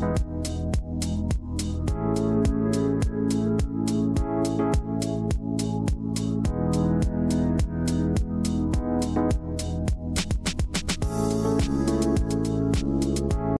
you